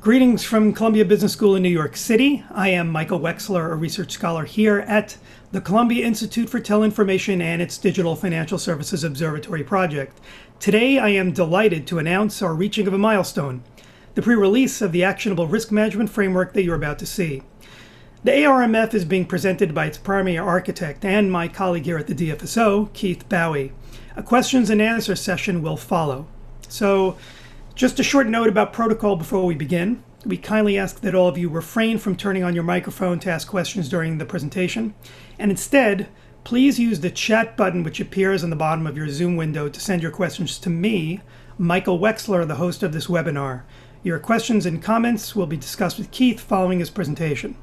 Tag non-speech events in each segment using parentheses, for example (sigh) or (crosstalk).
Greetings from Columbia Business School in New York City. I am Michael Wechsler, a research scholar here at the Columbia Institute for Teleinformation and its Digital Financial Services Observatory project. Today, I am delighted to announce our reaching of a milestone the pre release of the actionable risk management framework that you're about to see. The ARMF is being presented by its primary architect and my colleague here at the DFSO, Keith Bowie. A questions and answer session will follow. So, just a short note about protocol before we begin. We kindly ask that all of you refrain from turning on your microphone to ask questions during the presentation, and instead, please use the chat button which appears on the bottom of your Zoom window to send your questions to me, Michael Wechsler, the host of this webinar. Your questions and comments will be discussed with Keith following his presentation.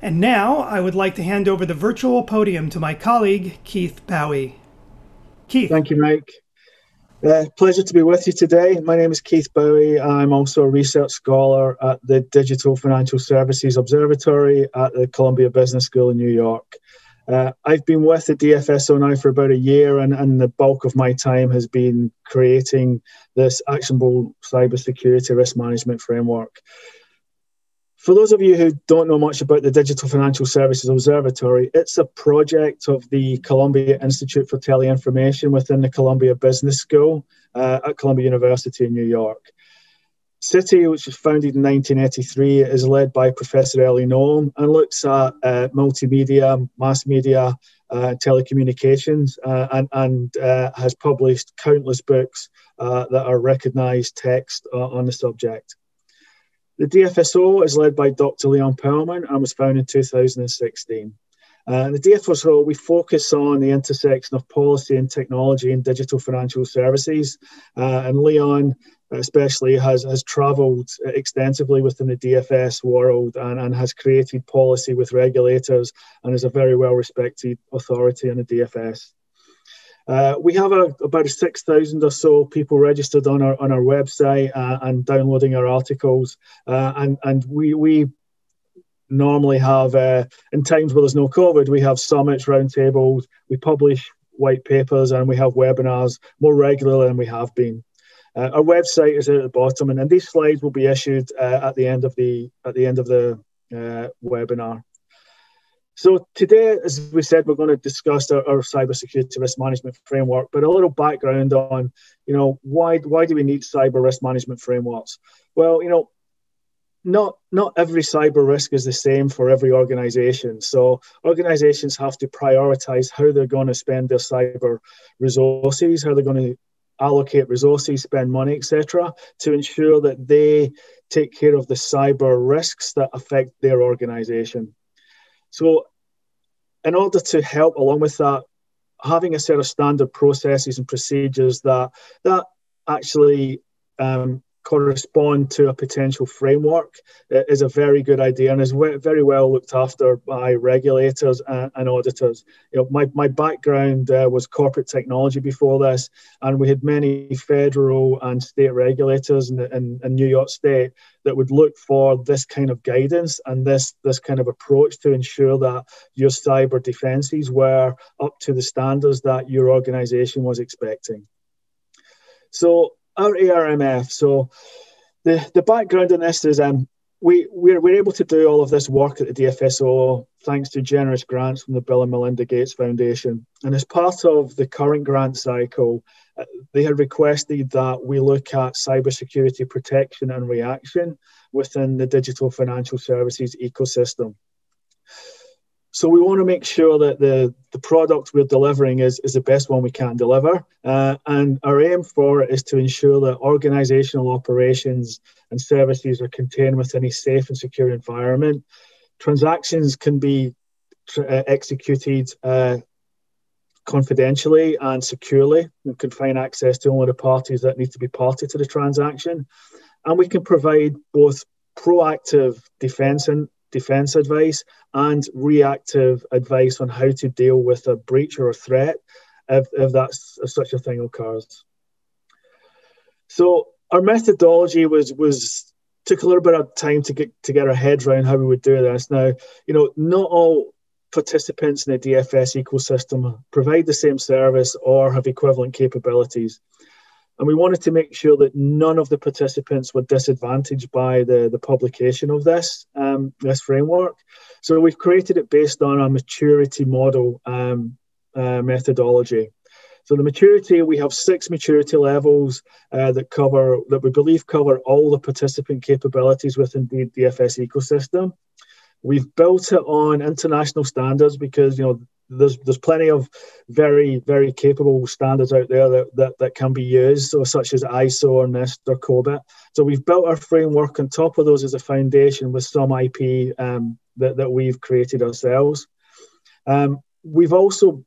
And now I would like to hand over the virtual podium to my colleague, Keith Bowie. Keith. Thank you, Mike. Uh, pleasure to be with you today. My name is Keith Bowie. I'm also a research scholar at the Digital Financial Services Observatory at the Columbia Business School in New York. Uh, I've been with the DFSO now for about a year, and, and the bulk of my time has been creating this actionable cybersecurity risk management framework. For those of you who don't know much about the Digital Financial Services Observatory, it's a project of the Columbia Institute for Teleinformation within the Columbia Business School uh, at Columbia University in New York. CITI, which was founded in 1983, is led by Professor Eli Noam and looks at uh, multimedia, mass media, uh, telecommunications, uh, and, and uh, has published countless books uh, that are recognized text uh, on the subject. The DFSO is led by Dr. Leon Perlman and was founded in 2016. Uh, the DFSO, we focus on the intersection of policy and technology and digital financial services. Uh, and Leon, especially, has, has traveled extensively within the DFS world and, and has created policy with regulators and is a very well respected authority in the DFS. Uh, we have a, about 6,000 or so people registered on our on our website uh, and downloading our articles. Uh, and and we we normally have uh, in times where there's no COVID, we have summits, roundtables, we publish white papers, and we have webinars more regularly than we have been. Uh, our website is at the bottom, and, and these slides will be issued at the end of the at the end of the webinar. So today, as we said, we're going to discuss our, our cybersecurity risk management framework, but a little background on, you know, why why do we need cyber risk management frameworks? Well, you know, not not every cyber risk is the same for every organization. So organizations have to prioritize how they're going to spend their cyber resources, how they're going to allocate resources, spend money, etc., to ensure that they take care of the cyber risks that affect their organization. So, in order to help along with that, having a set of standard processes and procedures that that actually um, correspond to a potential framework is a very good idea and is very well looked after by regulators and, auditors. You know, my, my background uh, was corporate technology before this, and we had many federal and state regulators in, in, in New York State that would look for this kind of guidance and this this kind of approach to ensure that your cyber defenses were up to the standards that your organization was expecting. So our ARMF. So the the background on this is um we we're, we're able to do all of this work at the DFSO thanks to generous grants from the Bill and Melinda Gates Foundation. And as part of the current grant cycle, uh, they had requested that we look at cybersecurity protection and reaction within the digital financial services ecosystem. So we want to make sure that the, the product we're delivering is, is the best one we can deliver. Uh, and our aim for it is to ensure that organizational operations and services are contained within a safe and secure environment. Transactions can be tr- uh, executed uh, confidentially and securely. We can find access to only the parties that need to be party to the transaction. And we can provide both proactive defense and defense advice and reactive advice on how to deal with a breach or a threat if, if that's if such a thing occurs. So our methodology was was took a little bit of time to get to get our heads around how we would do this. Now, you know, not all participants in the DFS ecosystem provide the same service or have equivalent capabilities. And we wanted to make sure that none of the participants were disadvantaged by the, the publication of this, um, this framework. So we've created it based on a maturity model um, uh, methodology. So the maturity, we have six maturity levels uh, that cover, that we believe cover all the participant capabilities within the DFS ecosystem. We've built it on international standards because you know there's there's plenty of very very capable standards out there that, that, that can be used, so such as ISO or NIST or COBIT. So we've built our framework on top of those as a foundation with some IP um, that that we've created ourselves. Um, we've also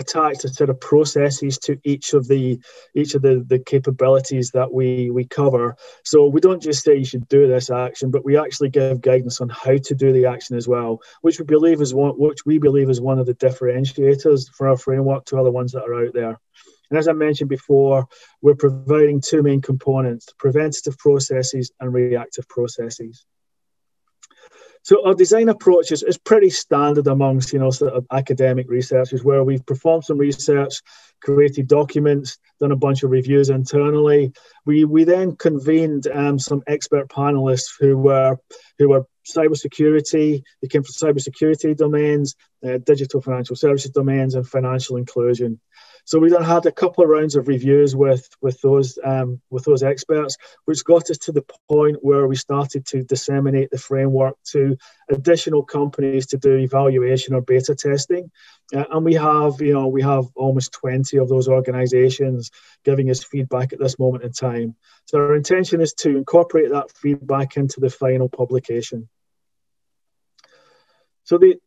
attached a set of processes to each of the each of the, the capabilities that we we cover. So we don't just say you should do this action, but we actually give guidance on how to do the action as well, which we believe is one which we believe is one of the differentiators for our framework to other ones that are out there. And as I mentioned before, we're providing two main components: preventative processes and reactive processes. So our design approach is, is pretty standard amongst you know sort of academic researchers, where we've performed some research, created documents, done a bunch of reviews internally. We we then convened um, some expert panelists who were who were cybersecurity. They came from cybersecurity domains, uh, digital financial services domains, and financial inclusion. So we then had a couple of rounds of reviews with with those um, with those experts, which got us to the point where we started to disseminate the framework to additional companies to do evaluation or beta testing. Uh, and we have, you know, we have almost 20 of those organizations giving us feedback at this moment in time. So our intention is to incorporate that feedback into the final publication. So the,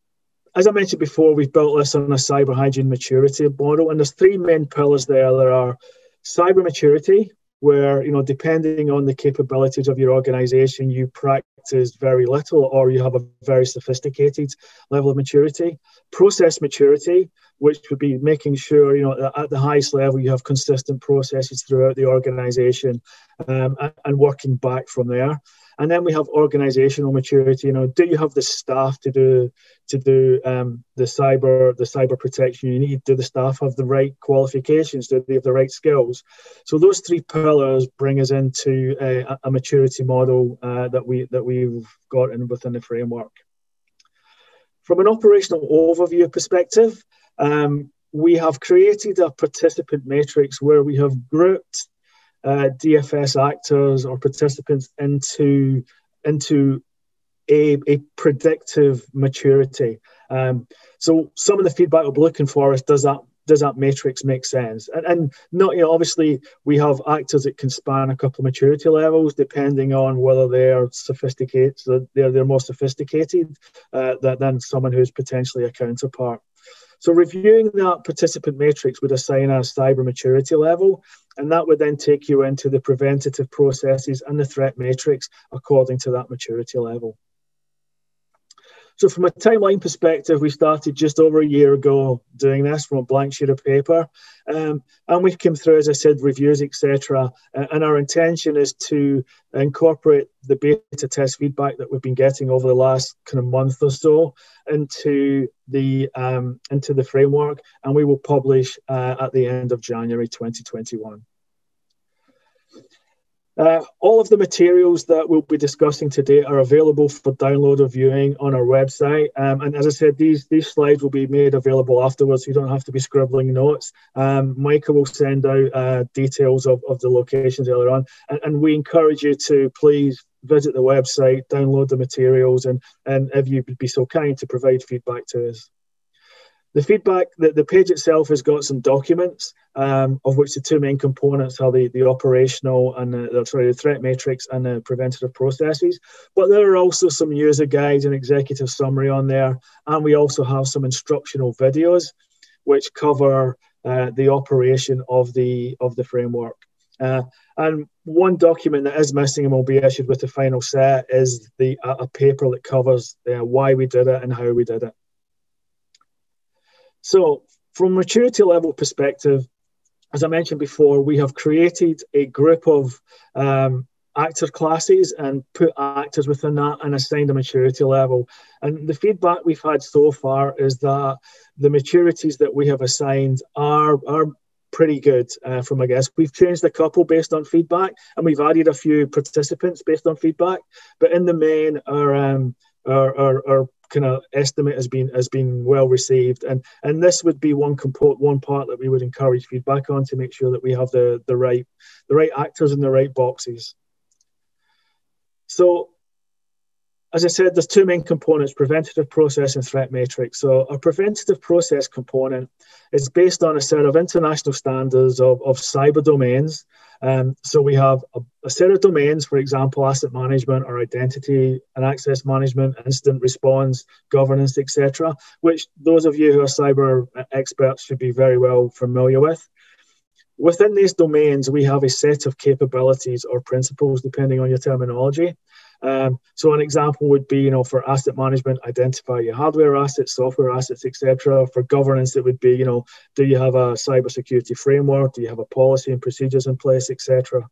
as I mentioned before, we've built this on a cyber hygiene maturity model, and there's three main pillars there. There are cyber maturity, where you know, depending on the capabilities of your organization, you practice very little or you have a very sophisticated level of maturity. Process maturity, which would be making sure you know at the highest level you have consistent processes throughout the organization um, and working back from there and then we have organizational maturity you know do you have the staff to do to do um, the cyber the cyber protection? You need do the staff have the right qualifications? Do they have the right skills? So those three pillars bring us into a, a maturity model uh, that we that we've got in within the framework. From an operational overview perspective um, we have created a participant matrix where we have grouped uh, DFS actors or participants into into a, a predictive maturity. Um, so some of the feedback we'll be looking for is does that does that matrix make sense? And, and not you know obviously we have actors that can span a couple of maturity levels depending on whether they are sophisticated, they're they're more sophisticated uh, than someone who's potentially a counterpart. So reviewing that participant matrix would assign a cyber maturity level, and that would then take you into the preventative processes and the threat matrix according to that maturity level. So from a timeline perspective, we started just over a year ago doing this from a blank sheet of paper. Um, and we came through, as I said, reviews, etc. And our intention is to incorporate the beta test feedback that we've been getting over the last kind of month or so into the um, into the framework, and we will publish uh, at the end of January 2021. Uh, all of the materials that we'll be discussing today are available for download or viewing on our website. Um, and as I said, these these slides will be made available afterwards. You don't have to be scribbling notes. Um, Micah will send out uh, details of, of the locations earlier on. And, and we encourage you to please visit the website, download the materials, and, and if you would be so kind to provide feedback to us. The feedback, the, the page itself has got some documents, um, of which the two main components are the, the operational and the, sorry, the threat matrix and the preventative processes. But there are also some user guides and executive summary on there. And we also have some instructional videos which cover uh, the operation of the, of the framework. Uh, and one document that is missing and will be issued with the final set is the a paper that covers uh, why we did it and how we did it. So, from maturity level perspective, as I mentioned before, we have created a group of um, actor classes and put actors within that and assigned a maturity level. And the feedback we've had so far is that the maturities that we have assigned are, are pretty good uh, from my guess. We've changed a couple based on feedback, and we've added a few participants based on feedback. But in the main, our um, our, our, our kind of uh, estimate has been has been well received, and and this would be one component, one part that we would encourage feedback on to make sure that we have the the right the right actors in the right boxes. So as I said, there's two main components, preventative process and threat matrix. So a preventative process component is based on a set of international standards of, of cyber domains. Um, so we have a, a, set of domains, for example, asset management or identity and access management, incident response, governance, etc., which those of you who are cyber experts should be very well familiar with. Within these domains, we have a set of capabilities or principles, depending on your terminology. Um, so an example would be, you know, for asset management, identify your hardware assets, software assets, etc. For governance, it would be, you know, do you have a cybersecurity framework? Do you have a policy and procedures in place, etc.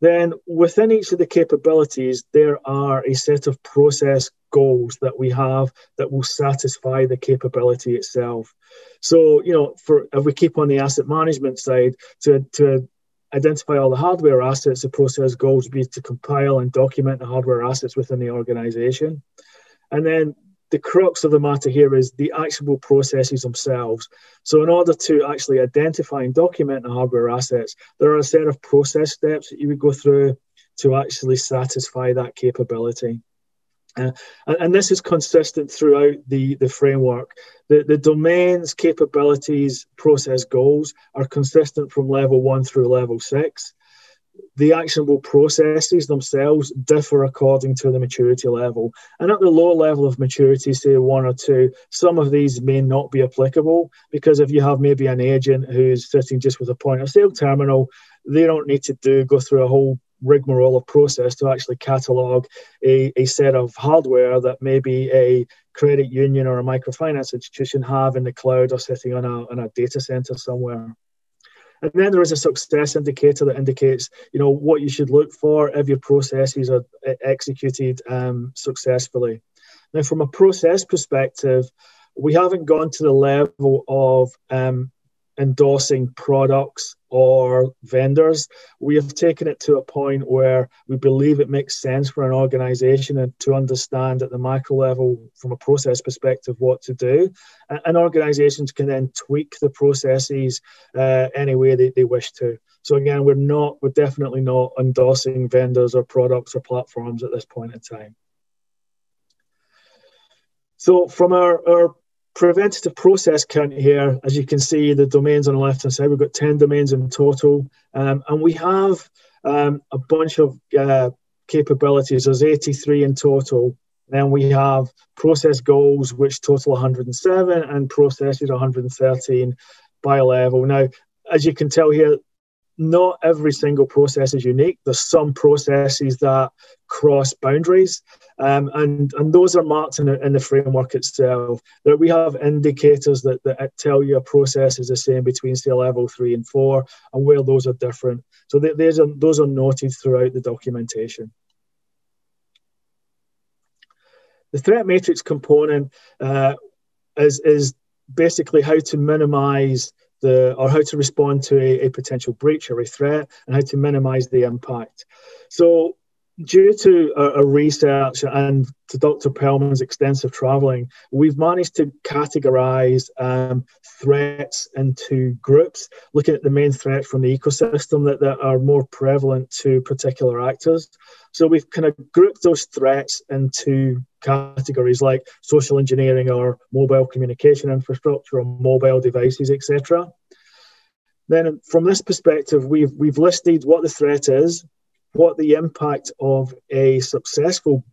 Then within each of the capabilities, there are a set of process goals that we have that will satisfy the capability itself. So, you know, for if we keep on the asset management side, to, to identify all the hardware assets, the process goals would be to compile and document the hardware assets within the organization. And then the crux of the matter here is the actual processes themselves. So, in order to actually identify and document the hardware assets, there are a set of process steps that you would go through to actually satisfy that capability. Uh, and, and, this is consistent throughout the, the framework. The, the domains, capabilities, process goals are consistent from level one through level six. The actionable processes themselves differ according to the maturity level. And at the low level of maturity, say one or two, some of these may not be applicable because if you have maybe an agent who's sitting just with a point of sale terminal, they don't need to do go through a whole rigmarole of process to actually catalog a, a set of hardware that maybe a credit union or a microfinance institution have in the cloud or sitting on a, on a data center somewhere. And then there is a success indicator that indicates, you know, what you should look for if your processes are executed um, successfully. Now, from a process perspective, we haven't gone to the level of um, endorsing products or vendors. We have taken it to a point where we believe it makes sense for an organization to understand at the macro level, from a process perspective, what to do. And organizations can then tweak the processes uh, any way they, they wish to. So again, we're not, we're definitely not endorsing vendors or products or platforms at this point in time. So from our, our preventative process count here, as you can see, the domains on the left hand side, we've got 10 domains in total. Um, and we have um, a bunch of uh, capabilities. There's 83 in total. Then we have process goals, which total 107, and processes 113 by level. Now, as you can tell here, not every single process is unique. There's some processes that cross boundaries, um, and and those are marked in the, in the framework itself. That we have indicators that, that tell you a process is the same between say level three and four, and where those are different. So th- those are those are noted throughout the documentation. The threat matrix component uh, is is basically how to minimize the or how to respond to a, a potential breach or a threat and how to minimize the impact. So due to a, research and to Dr. Perlman's extensive traveling, we've managed to categorize um, threats into groups, looking at the main threats from the ecosystem that, that are more prevalent to particular actors. So we've kind of grouped those threats into categories like social engineering or mobile communication infrastructure or mobile devices, etc. Then, from this perspective, we've we've listed what the threat is, what the impact of a successful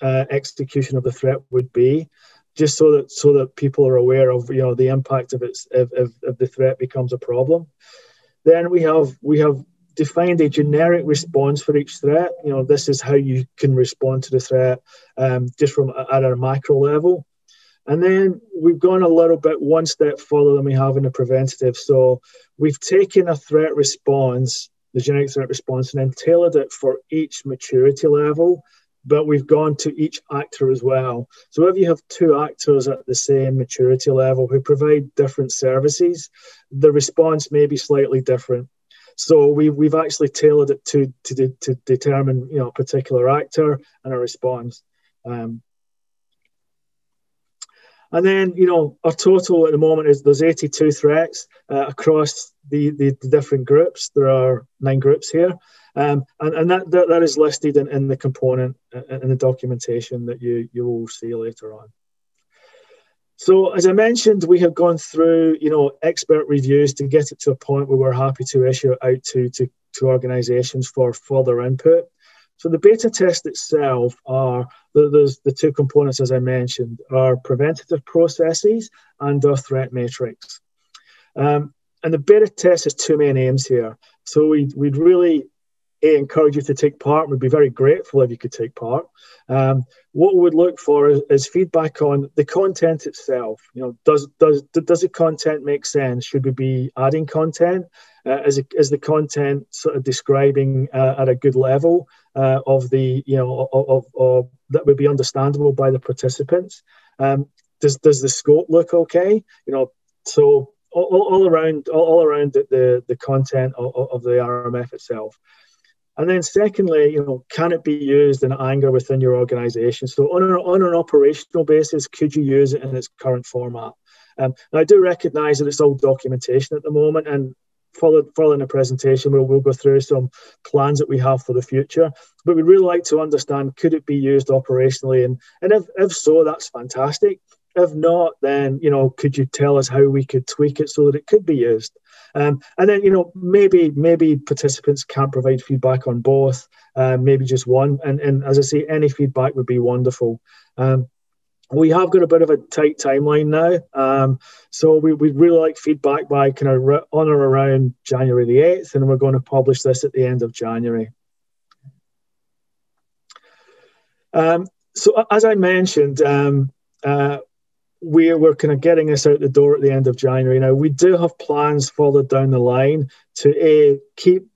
uh, execution of the threat would be, just so that so that people are aware of you know the impact of its if, if, if the threat becomes a problem. Then we have we have defined a generic response for each threat. You know, this is how you can respond to the threat um, just from at a macro level. And then we've gone a little bit one step further than we have in the preventative. So we've taken a threat response, the generic threat response, and then tailored it for each maturity level but we've gone to each actor as well. So if you have two actors at the same maturity level who provide different services, the response may be slightly different. So we, we've actually tailored it to, to, to determine you know a particular actor and a response. Um, and then, you know, our total at the moment is there's 82 threats uh, across the, the, the, different groups. There are nine groups here. Um, and and that, that, that is listed in, in the component uh, in the documentation that you, you will see later on. So as I mentioned, we have gone through, you know, expert reviews to get it to a point where we're happy to issue it out to, to, to organizations for further input. So the beta test itself are there's the two components as I mentioned are preventative processes and our threat matrix. Um, and the beta test has two main aims here. So we, we'd really encourage you to take part. We'd be very grateful if you could take part. Um, what we would look for is, is, feedback on the content itself. You know, does does does the content make sense? Should we be adding content? Uh, is, the content sort of describing uh, at a good level uh, of the you know of, of, of, that would be understandable by the participants? Um, does does the scope look okay? You know, so all, all around all, all around the, the, the content of, of the RMF itself. And then secondly, you know, can it be used in anger within your organization? So on an, on an operational basis, could you use it in its current format? Um, I do recognize that it's all documentation at the moment and following the presentation, we'll, we'll go through some plans that we have for the future. But we'd really like to understand, could it be used operationally? And, and if, if so, that's fantastic. If not, then, you know, could you tell us how we could tweak it so that it could be used? Um, and then, you know, maybe maybe participants can't provide feedback on both, uh, maybe just one. And, and as I say, any feedback would be wonderful. Um, we have got a bit of a tight timeline now. Um, so we, would really like feedback by kind of on or around January the 8th, and we're going to publish this at the end of January. Um, so as I mentioned, um, uh, we're, we're kind of getting this out the door at the end of January. Now, we do have plans further down the line to a keep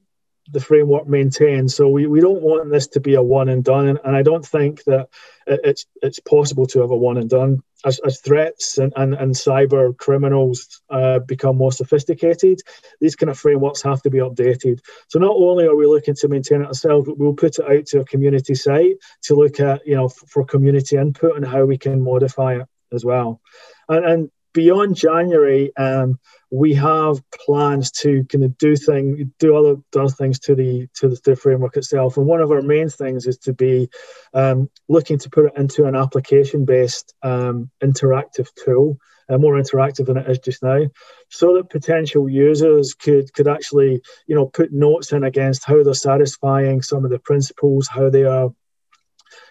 the framework maintained. So we, we don't want this to be a one and done. And, and I don't think that it's it's possible to have a one and done. As, as threats and, and, and cyber criminals uh, become more sophisticated, these kind of frameworks have to be updated. So not only are we looking to maintain it ourselves, but we'll put it out to a community site to look at, you know, for community input and how we can modify it as well. And, and beyond January, um, we have plans to kind of do thing, do other, other things to the to the, framework itself. And one of our main things is to be um, looking to put it into an application-based um, interactive tool, uh, more interactive than it is just now, so that potential users could could actually, you know, put notes in against how they're satisfying some of the principles, how they are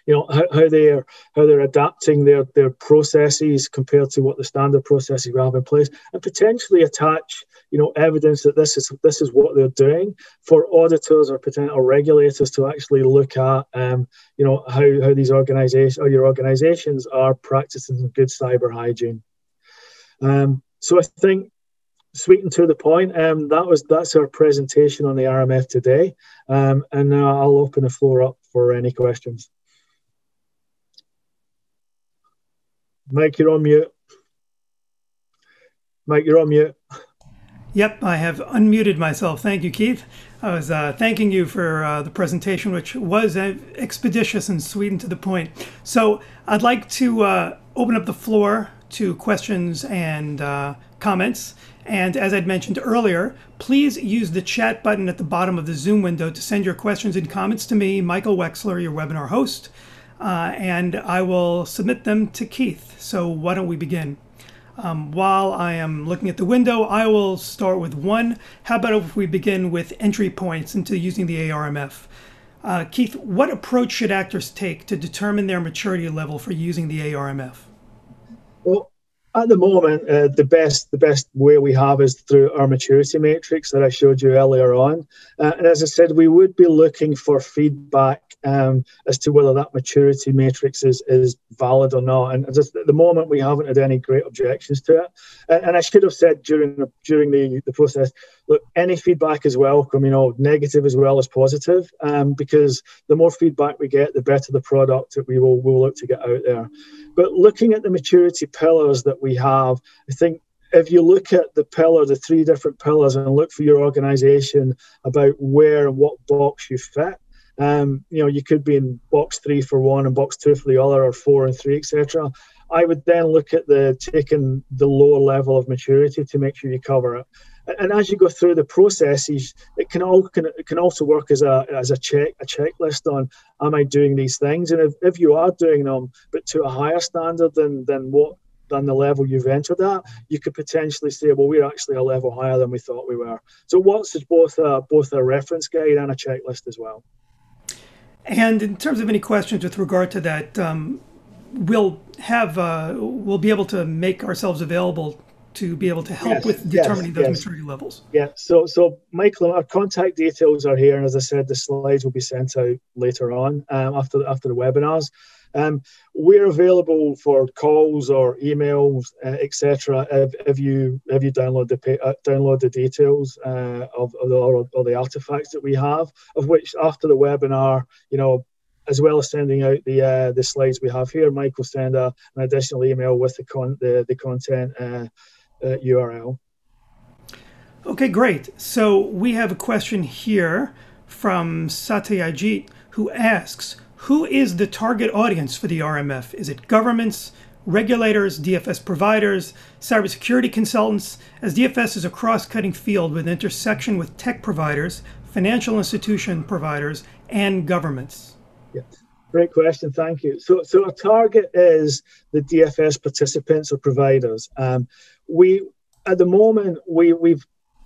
you know how, how they're how they're adapting their their processes compared to what the standard processes we have in place and potentially attach you know evidence that this is this is what they're doing for auditors or potential regulators to actually look at um, you know how, how these organizations or your organizations are practicing good cyber hygiene. Um, so i think sweet and to the point um, that was that's our presentation on the rmf today. Um, and now i'll open the floor up for any questions Mike, you're on mute. Mike, you're on mute. Yep, I have unmuted myself. Thank you, Keith. I was uh, thanking you for uh, the presentation, which was uh, expeditious and sweet and to the point. So I'd like to uh, open up the floor to questions and uh, comments. And as I'd mentioned earlier, please use the chat button at the bottom of the Zoom window to send your questions and comments to me, Michael Wechsler, your webinar host uh, and I will submit them to Keith. So why don't we begin? Um, while I am looking at the window, I will start with one. How about if we begin with entry points into using the ARMF? Uh, Keith, what approach should actors take to determine their maturity level for using the ARMF? At the moment, uh, the best the best way we have is through our maturity matrix that I showed you earlier on. Uh, and as I said, we would be looking for feedback um, as to whether that maturity matrix is is valid or not. And just at the moment, we haven't had any great objections to it. And, and I should have said during the, during the, the process, look, any feedback is welcome. You know, negative as well as positive, um, because the more feedback we get, the better the product that we will will look to get out there. But looking at the maturity pillars that we have, I think if you look at the pillar, the three different pillars, and look for your organization about where and what box you fit, um, you know, you could be in box three for one and box two for the other, or four and three, etc. I would then look at the taking the lower level of maturity to make sure you cover it. And as you go through the processes, it can all can, it can also work as a as a check a checklist on am I doing these things? And if, if you are doing them, but to a higher standard than than what than the level you've entered at, you could potentially say, well, we're actually a level higher than we thought we were. So what's both a, both a reference guide and a checklist as well. And in terms of any questions with regard to that, um, we'll have uh, we'll be able to make ourselves available to be able to help yes, with determining yes, those yes. maturity levels. Yeah. So so Michael, our contact details are here, and as I said, the slides will be sent out later on um, after after the webinars. Um, we're available for calls or emails, uh, etc. If, if, you if you download the uh, download the details uh, of, of the, or, or, the artifacts that we have, of which after the webinar, you know, as well as sending out the uh, the slides we have here, Mike will send a, an additional email with the con the, the content URL. Uh, okay, great. So we have a question here from Satyajit who asks who is the target audience for the RMF? Is it governments, regulators, DFS providers, cybersecurity consultants? As DFS is a cross cutting field with intersection with tech providers, financial institution providers, and governments. Yes. Great question, thank you. So, so our target is the DFS participants or providers. Um, we, at the moment, we we've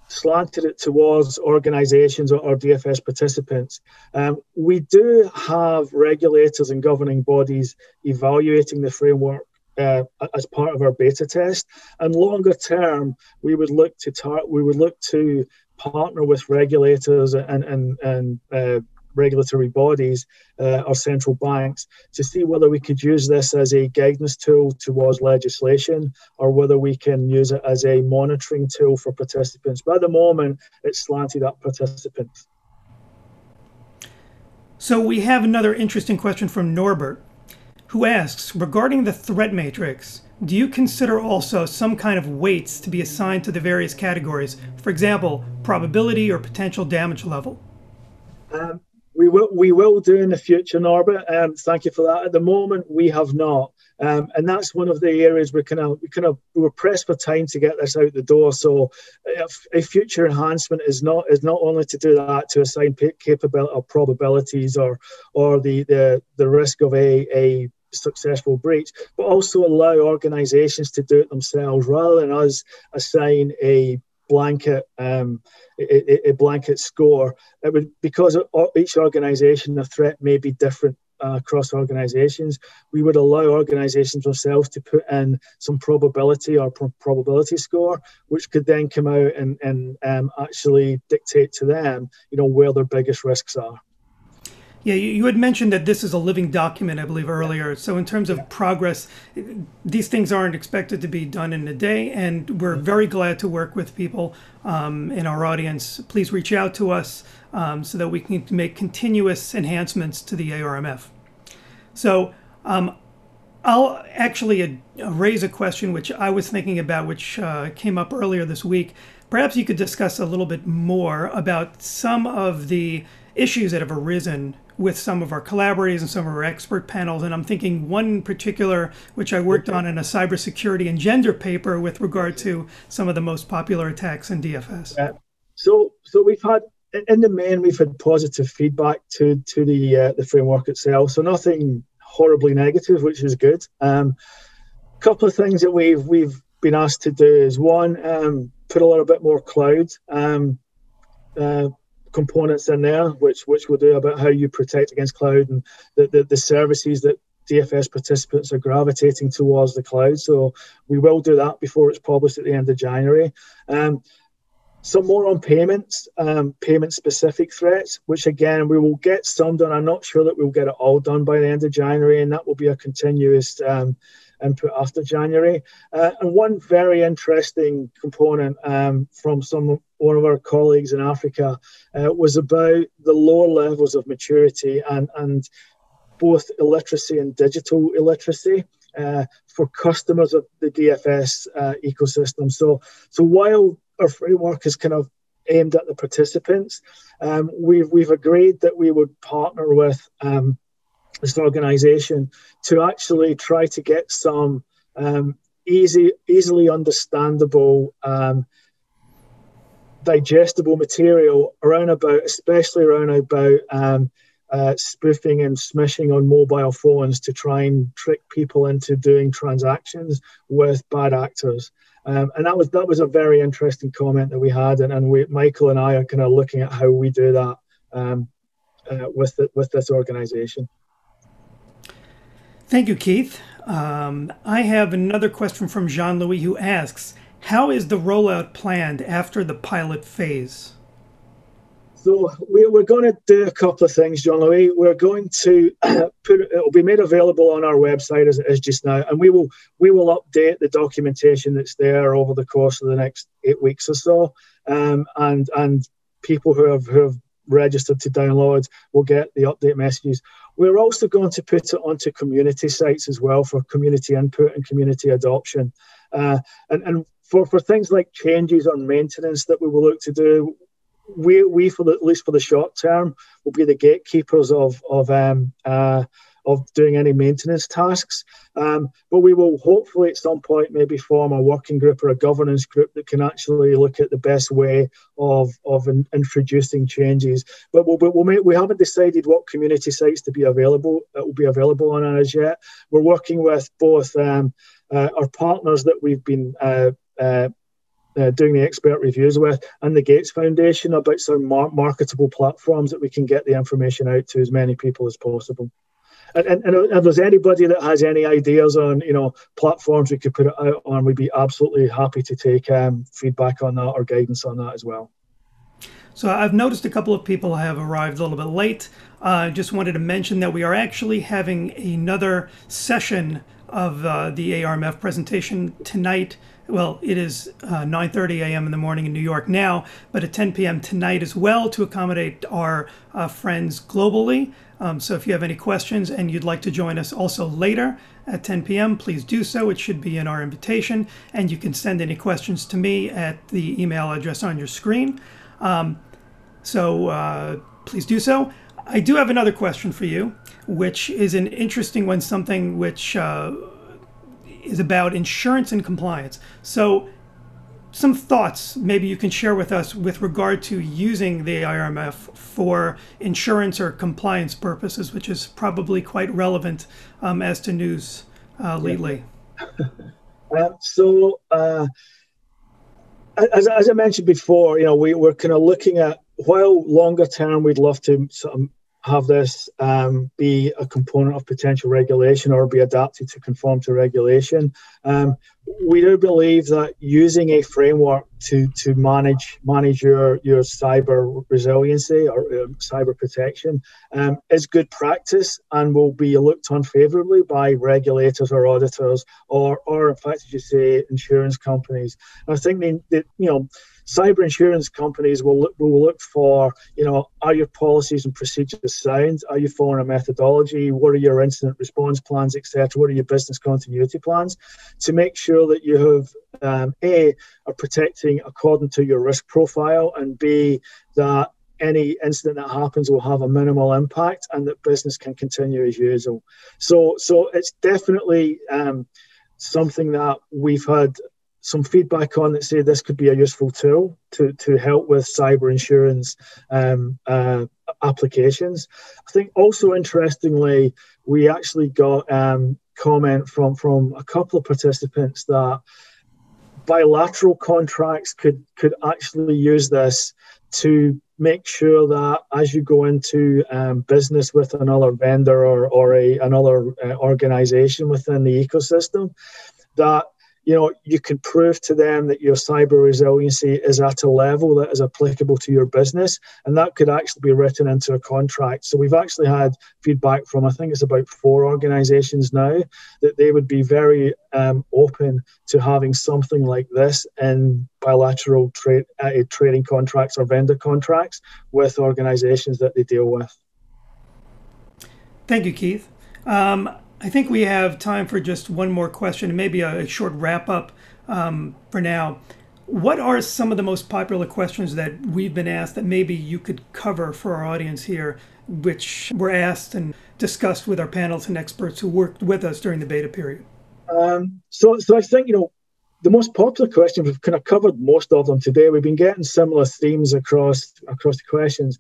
slanted it towards organisations or, or, DFS participants. Um, we do have regulators and governing bodies evaluating the framework uh, as part of our beta test. And longer term, we would look to tar- we would look to partner with regulators and and and uh, regulatory bodies uh, or central banks to see whether we could use this as a guidance tool towards legislation or whether we can use it as a monitoring tool for participants. But at the moment, it's slanted at participants. So we have another interesting question from Norbert, who asks regarding the threat matrix. Do you consider also some kind of weights to be assigned to the various categories? For example, probability or potential damage level? Um, we will we will do in the future, Norbert. Um, thank you for that. At the moment, we have not, um, and that's one of the areas we kind of we kind of we were pressed for time to get this out the door. So, a future enhancement is not is not only to do that to assign capability or probabilities or or the the the risk of a a successful breach, but also allow organisations to do it themselves rather than us assign a blanket um, a, a, blanket score. It would because each organisation the threat may be different uh, across organisations. We would allow organisations themselves to put in some probability or pro- probability score, which could then come out and and um, actually dictate to them, you know, where their biggest risks are. Yeah, you, had mentioned that this is a living document, I believe, earlier. So, in terms of yeah. progress, these things aren't expected to be done in a day, and we're very glad to work with people um, in our audience. Please reach out to us um, so that we can make continuous enhancements to the ARMF. So, um, I'll actually uh, raise a question which I was thinking about, which uh, came up earlier this week. Perhaps you could discuss a little bit more about some of the issues that have arisen with some of our collaborators and some of our expert panels. And I'm thinking one particular, which I worked on in a cybersecurity and gender paper with regard to some of the most popular attacks in DFS. Yeah. So, so we've had in the main we've had positive feedback to to the uh, the framework itself. So nothing horribly negative, which is good. A um, couple of things that we've we've been asked to do is one um, put a little bit more cloud. Um, uh, components in there, which which will do about how you protect against cloud and the, the, the services that DFS participants are gravitating towards the cloud. So we will do that before it's published at the end of January. Um, some more on payments, um, payment specific threats, which again, we will get some done. I'm not sure that we'll get it all done by the end of January, and that will be a continuous um, input after January. Uh, and one very interesting component um, from some one of our colleagues in Africa uh, was about the lower levels of maturity and, and both illiteracy and digital illiteracy. Uh, for customers of the DFS uh, ecosystem. So, so while our framework is kind of aimed at the participants. Um, we've we've agreed that we would partner with um, this organisation to actually try to get some um, easy, easily understandable, um, digestible material around about, especially around about um, uh, spoofing and smishing on mobile phones to try and trick people into doing transactions with bad actors. Um, and that was that was a very interesting comment that we had, and, and we, Michael and I are kind of looking at how we do that um, uh, with the, with this organisation. Thank you, Keith. Um, I have another question from Jean Louis who asks, "How is the rollout planned after the pilot phase?" So we, are going to do a couple of things, John Louis. We're going to (clears throat) put it will be made available on our website as it is just now, and we will we will update the documentation that's there over the course of the next eight weeks or so. Um, and and people who have who have registered to download will get the update messages. We're also going to put it onto community sites as well for community input and community adoption. Uh, and, and for, for things like changes on maintenance that we will look to do, we we for the, at least for the short term will be the gatekeepers of of um, uh, of doing any maintenance tasks. Um, but we will hopefully at some point maybe form a working group or a governance group that can actually look at the best way of of in, introducing changes. But we'll, we'll make, we haven't decided what community sites to be available that will be available on as yet. We're working with both um, uh, our partners that we've been uh, uh, uh, doing the expert reviews with, and the Gates Foundation about some mar- marketable platforms that we can get the information out to as many people as possible. And, and, and, if there's anybody that has any ideas on you know platforms we could put it out on, we'd be absolutely happy to take um, feedback on that or guidance on that as well. So I've noticed a couple of people have arrived a little bit late. I uh, just wanted to mention that we are actually having another session of uh, the ARMF presentation tonight well, it is uh, 9:30 a.m. in the morning in New York now, but at 10 p.m. tonight as well to accommodate our uh, friends globally. Um, so if you have any questions and you'd like to join us also later at 10 p.m., please do so. It should be in our invitation, and you can send any questions to me at the email address on your screen. Um, so uh, please do so. I do have another question for you, which is an interesting one, something which uh, is about insurance and compliance. So, some thoughts maybe you can share with us with regard to using the ARMF for insurance or compliance purposes, which is probably quite relevant um, as to news uh, lately. (laughs) Uh, so, uh, as, as I mentioned before, you know, we, we're kind of looking at while longer term, we'd love to sort of have this um, be a component of potential regulation or be adapted to conform to regulation. Um, we do believe that using a framework to to manage manage your your cyber resiliency or uh, cyber protection um, is good practice and will be looked on favourably by regulators or auditors or or in fact as you say insurance companies. I think that you know cyber insurance companies will look, will look for, you know, are your policies and procedures sound? Are you following a methodology? What are your incident response plans, etc.? What are your business continuity plans to make sure that you have um, a are protecting according to your risk profile, and b that any incident that happens will have a minimal impact and that business can continue as usual. So, so it's definitely um, something that we've had some feedback on that say this could be a useful tool to, to help with cyber insurance um, uh, applications. I think also interestingly, we actually got um, comment from from a couple of participants that bilateral contracts could could actually use this to make sure that as you go into um, business with another vendor or, or a, another uh, organization within the ecosystem, that you know you can prove to them that your cyber resiliency is at a level that is applicable to your business and that could actually be written into a contract. So we've actually had feedback from i think it's about four organizations now that they would be very um, open to having something like this in bilateral trade uh, trading contracts or vendor contracts with organizations that they deal with. Thank you keith. Um, I think we have time for just one more question and maybe a, short wrap up um, for now. What are some of the most popular questions that we've been asked that maybe you could cover for our audience here, which were asked and discussed with our panels and experts who worked with us during the beta period? Um, so, so I think you know the most popular questions we've kind of covered most of them today. We've been getting similar themes across across the questions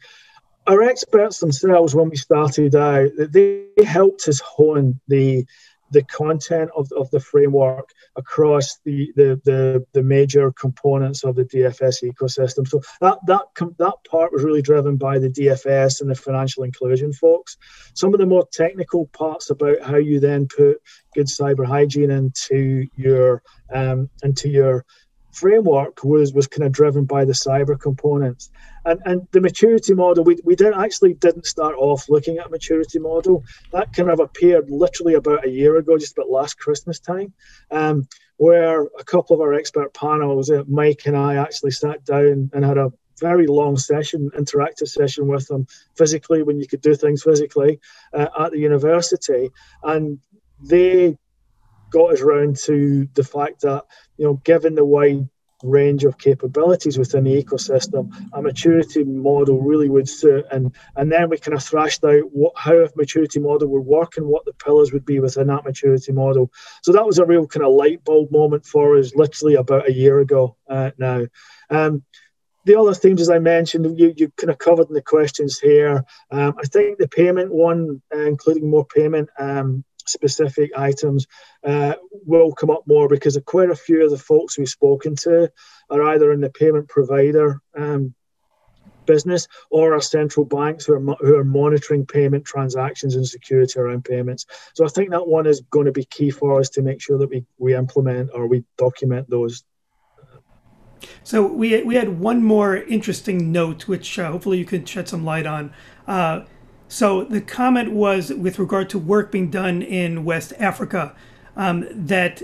our experts themselves, when we started out, they helped us hone the the content of, of the framework across the, the, the, the, major components of the DFS ecosystem. So that, that, that part was really driven by the DFS and the financial inclusion folks. Some of the more technical parts about how you then put good cyber hygiene into your um, into your framework was was kind of driven by the cyber components. And and the maturity model we, we didn't actually didn't start off looking at maturity model. That kind of appeared literally about a year ago just about last christmas time um, where a couple of our expert panels uh, mike and i actually sat down and had a very long session interactive session with them physically when you could do things physically uh, at the university. And they got us round to the fact that you know given the wide range of capabilities within the ecosystem, a maturity model really would suit. And and then we kind of thrashed out what how a maturity model would work and what the pillars would be within that maturity model. So that was a real kind of light bulb moment for us, literally about a year ago uh, now. Um, the other themes, as I mentioned, you, you kind of covered in the questions here. Um, I think the payment one, uh, including more payment um, specific items uh, will come up more because quite a few of the folks we've spoken to are either in the payment provider um, business or our central banks who are, who are monitoring payment transactions and security around payments. So I think that one is going to be key for us to make sure that we, we implement or we document those. So we, we had one more interesting note, which uh, hopefully you can shed some light on. Uh, so the comment was with regard to work being done in West Africa um, that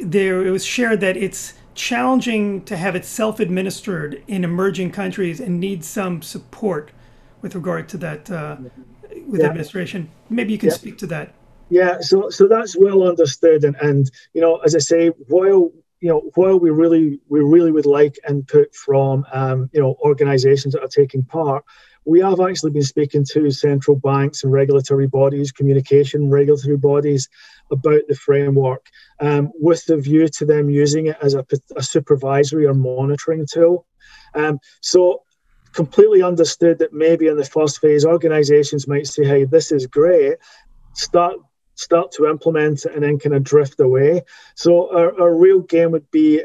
there it was shared that it's challenging to have it self-administered in emerging countries and needs some support with regard to that uh, with yeah. administration. Maybe you can yeah. speak to that. Yeah, so so that's well understood, and and you know, as I say, while you know, while we really we really would like input from um, you know organisations that are taking part, we have actually been speaking to central banks and regulatory bodies, communication regulatory bodies about the framework um, with the view to them using it as a, a supervisory or monitoring tool. Um, so completely understood that maybe in the first phase organizations might say hey this is great start start to implement it and then kind of drift away so our, our real game would be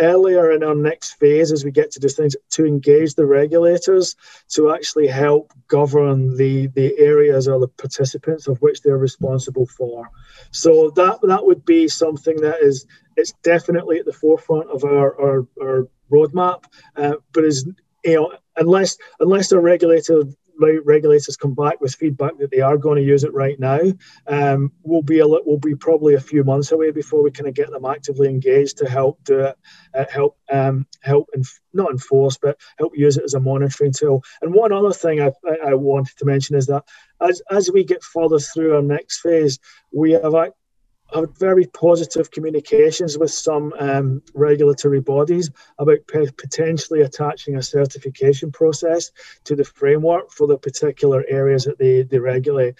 earlier in our next phase as we get to these things to engage the regulators to actually help govern the the areas or the participants of which they're responsible for. So that that would be something that is it's definitely at the forefront of our our, our roadmap uh, but is you know unless unless the regulator regulators come back with feedback that they are going to use it right now, um, we'll be a we'll be probably a few months away before we kind of get them actively engaged to help do it, uh, help um, help inf- not enforce, but help use it as a monitoring tool. And one other thing I, I wanted to mention is that as as we get further through our next phase, we have had very positive communications with some um, regulatory bodies about p- potentially attaching a certification process to the framework for the particular areas that they, they regulate.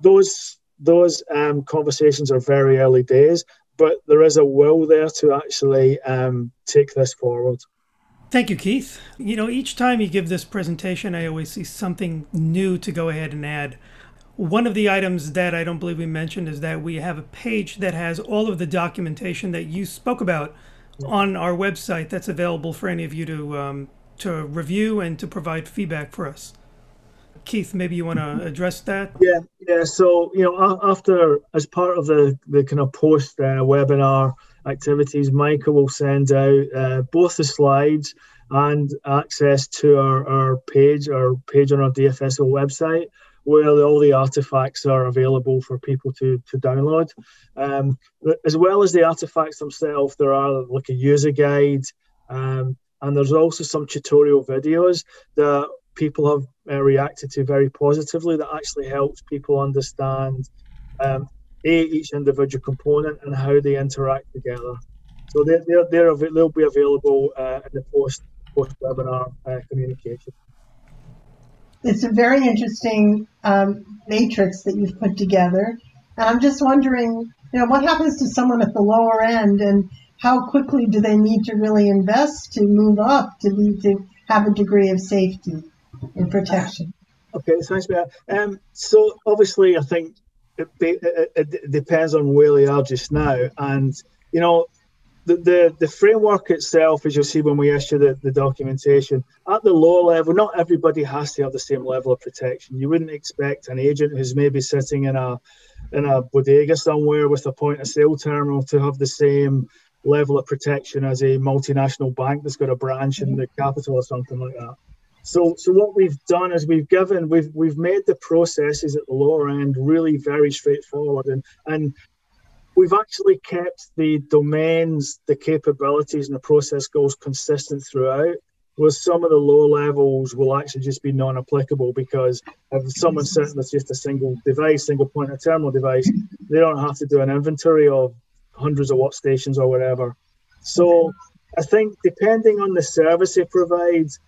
Those those um, conversations are very early days, but there is a will there to actually um, take this forward. Thank you, Keith. You know, each time you give this presentation, I always see something new to go ahead and add. One of the items that I don't believe we mentioned is that we have a page that has all of the documentation that you spoke about on our website that's available for any of you to um, to review and to provide feedback for us. Keith, maybe you want to address that? Yeah, yeah. So you know, after as part of the the kind of post uh, webinar activities, Michael will send out uh, both the slides and access to our, our page, our page on our DFSO website, where all the artifacts are available for people to, to download. Um, as well as the artifacts themselves, there are like a user guide, um, and there's also some tutorial videos that people have uh, reacted to very positively that actually helps people understand um, a each individual component and how they interact together. So they're, they're, they're they'll be available uh, in the post post webinar uh, communication. It's a very interesting um, matrix that you've put together, and I'm just wondering, you know, what happens to someone at the lower end, and how quickly do they need to really invest to move up to be to have a degree of safety and protection? Okay, thanks, Matt. Um, so obviously, I think it, it, it, depends on where they are just now, and you know, the, the, the framework itself, as you'll see when we issue the, the documentation, at the lower level, not everybody has to have the same level of protection. You wouldn't expect an agent who's maybe sitting in a in a bodega somewhere with a point of sale terminal to have the same level of protection as a multinational bank that's got a branch in the capital or something like that. So, so what we've done is we've given we've we've made the processes at the lower end really very straightforward, and and we've actually kept the domains, the capabilities, and the process goals consistent throughout. Where some of the low levels will actually just be non-applicable because if someone's sitting with just a single device, single point of terminal device, they don't have to do an inventory of hundreds of workstations or whatever. So I think depending on the service it provides,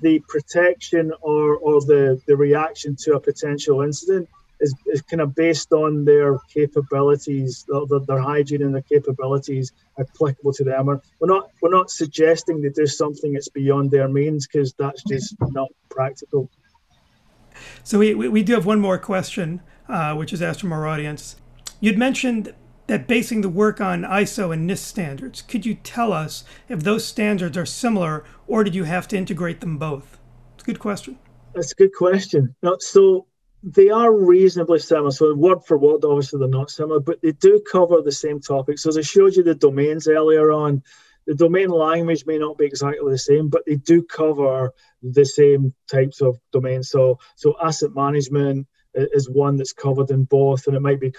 the protection or, or the, the reaction to a potential incident is, is kind of based on their capabilities, their, their hygiene and their capabilities applicable to them. We're not we're not suggesting they do something that's beyond their means because that's just not practical. So we, we, do have one more question, uh, which is asked from our audience. You'd mentioned that basing the work on ISO and NIST standards. Could you tell us if those standards are similar, or did you have to integrate them both? It's a good question. That's a good question. so they are reasonably similar. So word for word, obviously they're not similar, but they do cover the same topics. So as I showed you the domains earlier on, the domain language may not be exactly the same, but they do cover the same types of domains. So so asset management is one that's covered in both, and it might be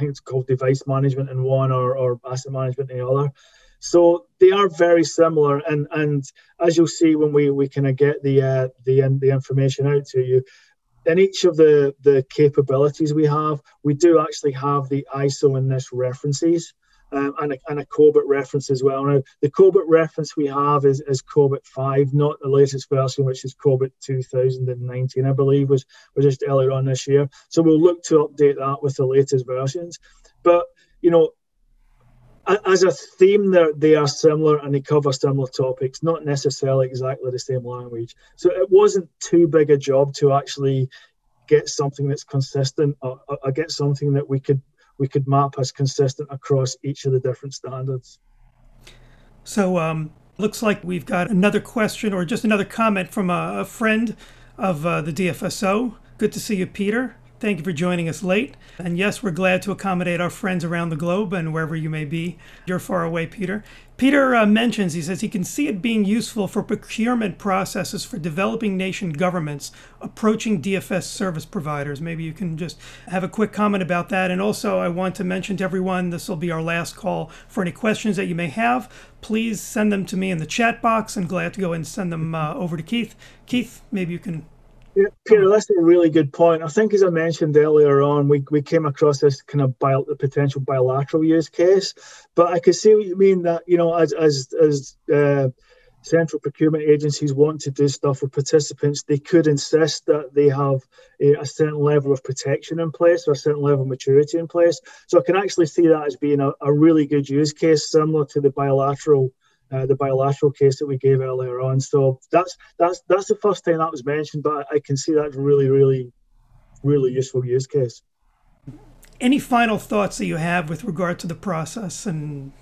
it's called device management in one or, or asset management in the other. So they are very similar, and and as you'll see when we we kind of get the uh, the the information out to you, in each of the, the capabilities we have, we do actually have the ISO and NIST references um, and, a, and a COBIT reference as well. Now, the COBIT reference we have is, is COBIT 5, not the latest version, which is COBIT 2019, I believe, was, was just earlier on this year. So we'll look to update that with the latest versions. But, you know, as a theme, they they are similar and they cover similar topics, not necessarily exactly the same language. So it wasn't too big a job to actually get something that's consistent or, or get something that we could we could map as consistent across each of the different standards. So um, looks like we've got another question or just another comment from a, a friend of uh, the DFSO. Good to see you, Peter. Thank you for joining us late. And yes, we're glad to accommodate our friends around the globe and wherever you may be. You're far away, Peter. Peter uh, mentions, he says he can see it being useful for procurement processes for developing nation governments approaching DFS service providers. Maybe you can just have a quick comment about that. And also, I want to mention to everyone this will be our last call for any questions that you may have. Please send them to me in the chat box and glad to go and send them uh, over to Keith. Keith, maybe you can yeah, Peter, that's a really good point. I think, as I mentioned earlier on, we, we came across this kind of potential bilateral use case, but I could see what you mean that you know as as as uh, central procurement agencies want to do stuff with participants, they could insist that they have a, a, certain level of protection in place or a certain level of maturity in place. So I can actually see that as being a, a really good use case, similar to the bilateral uh, the bilateral case that we gave earlier on. So that's that's that's the first time that was mentioned, but I can see that's really, really, really useful use case. Any final thoughts that you have with regard to the process and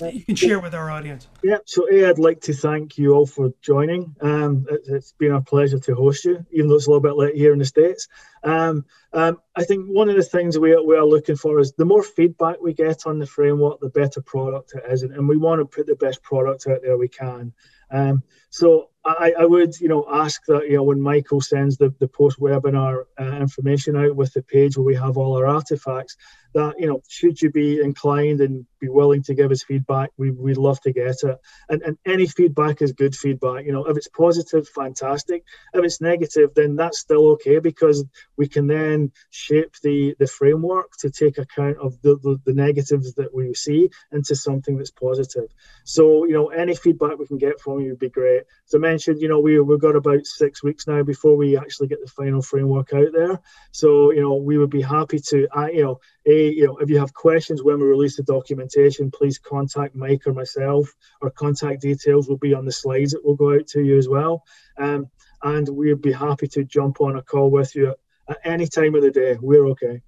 you can share with our audience. Yeah, so A, I'd like to thank you all for joining. Um, it, has been a pleasure to host you, even though it's a little bit late here in the States. Um, um, I think one of the things we, we are looking for is the more feedback we get on the framework, the better product it is. And we want to put the best product out there we can. Um, so I, I, would, you know, ask that, you know, when Michael sends the, the post webinar uh, information out with the page where we have all our artifacts, that, you know, should you be inclined and be willing to give us feedback, we, we'd love to get it. And, and any feedback is good feedback. You know, if it's positive, fantastic. If it's negative, then that's still okay because we can then shape the, the framework to take account of the, the, the negatives that we see into something that's positive. So, you know, any feedback we can get from you would be great. as I mentioned, you know, we, we've got about six weeks now before we actually get the final framework out there. So, you know, we would be happy to, uh, you know, a, you know, if you have questions when we release the documentation, please contact Mike or myself. Our contact details will be on the slides that will go out to you as well. Um, and we'd be happy to jump on a call with you at any time of the day. We're okay.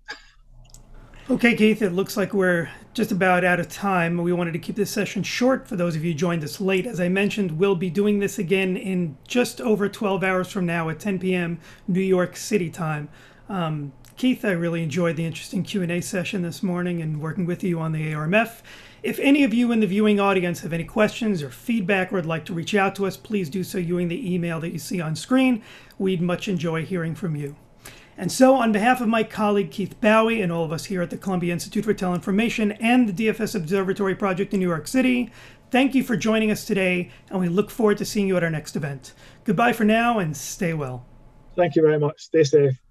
Okay, Keith, it looks like we're just about out of time. We wanted to keep this session short for those of you who joined us late. As I mentioned, we'll be doing this again in just over 12 hours from now at 10 p.m. New York City time. Um, Keith, I really enjoyed the interesting Q&A session this morning and working with you on the ARMF. If any of you in the viewing audience have any questions or feedback or would like to reach out to us, please do so using the email that you see on screen. We'd much enjoy hearing from you. And so, on behalf of my colleague Keith Bowie and all of us here at the Columbia Institute for Teleinformation and the DFS Observatory Project in New York City, thank you for joining us today, and we look forward to seeing you at our next event. Goodbye for now, and stay well. Thank you very much. Stay safe.